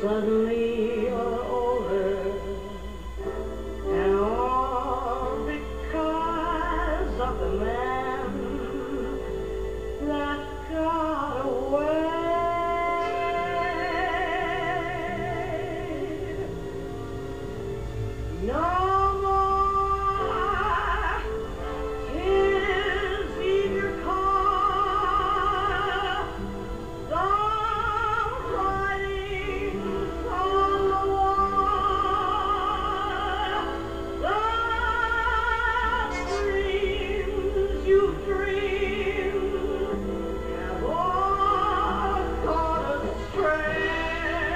Suddenly you're older, and all because of the man that God.